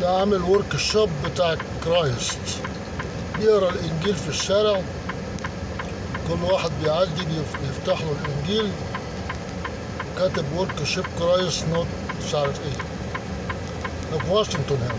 ده عامل workshop بتاع Christ بيقرأ الإنجيل في الشارع. كل واحد بيعدي بيفتح له الإنجيل. كاتب workshop Christ not مش عارف إيه. ده في واشنطن هنا.